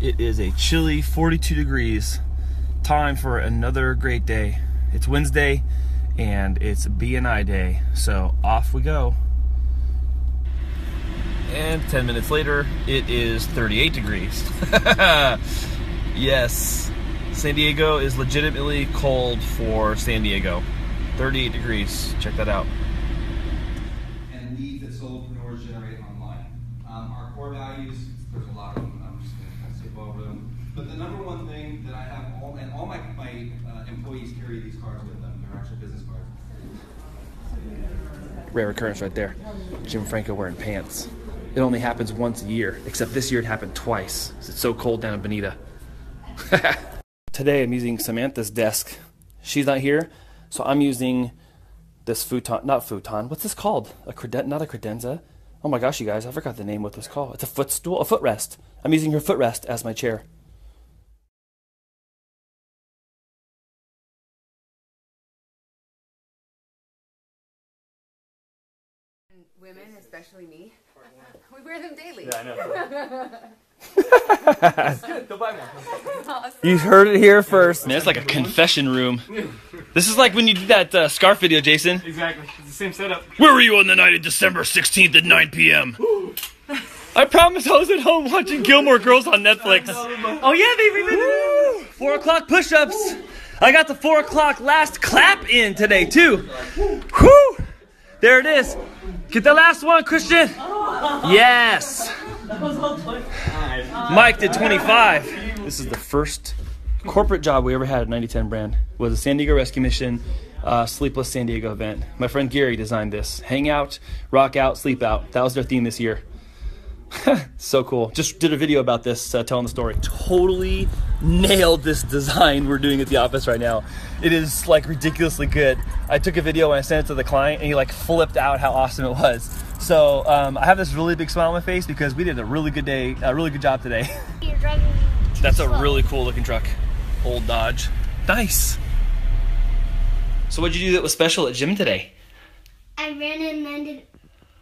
It is a chilly 42 degrees. Time for another great day. It's Wednesday and it's BNI day. So off we go. And 10 minutes later, it is 38 degrees. yes, San Diego is legitimately cold for San Diego. 38 degrees. Check that out. and leads that solopreneurs generate online. Um, our core values, there's a lot of them, I'm just gonna kind of skip over them. But the number one thing that I have, all, and all my, my uh, employees carry these cards with them, they're business cards. Rare occurrence right there. Jim Franco wearing pants. It only happens once a year, except this year it happened twice. It's so cold down in Bonita. Today I'm using Samantha's desk. She's not here, so I'm using this futon. Not futon. What's this called? A creden? Not a credenza. Oh my gosh, you guys! I forgot the name. What this called? It's a footstool, a footrest. I'm using her footrest as my chair. Women, especially me, we wear them daily. Yeah, I know. Go buy one. You heard it here first. Man, it's like a confession room. This is like when you did that uh, scarf video, Jason. Exactly. It's the same setup. Where were you on the night of December 16th at 9 p.m.? I promise I was at home watching Gilmore Girls on Netflix. Oh yeah, baby. Woo! Four o'clock push ups. I got the four o'clock last clap in today, too. Whew! There it is. Get the last one, Christian. Yes. Mike did 25. This is the first corporate job we ever had at 9010 brand. Was a San Diego Rescue Mission uh, Sleepless San Diego event. My friend Gary designed this. Hang out, rock out, sleep out. That was their theme this year. so cool. Just did a video about this, uh, telling the story. Totally nailed this design we're doing at the office right now. It is like ridiculously good. I took a video and I sent it to the client, and he like flipped out how awesome it was. So um, I have this really big smile on my face because we did a really good day, a really good job today. That's a really cool looking truck. Old Dodge. Nice. So what'd you do that was special at gym today? I ran and landed.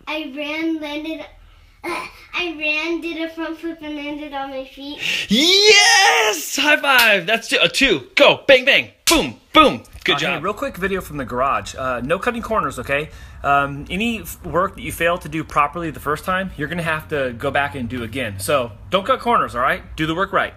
I ran, landed. I ran, did a front flip, and landed on my feet. Yes! High five. That's two. A two. Go. Bang bang. Boom. Boom. Good Uh, job. hey, real quick video from the garage. Uh, no cutting corners, okay? Um, any f- work that you fail to do properly the first time, you're gonna have to go back and do again. So don't cut corners, all right? Do the work right.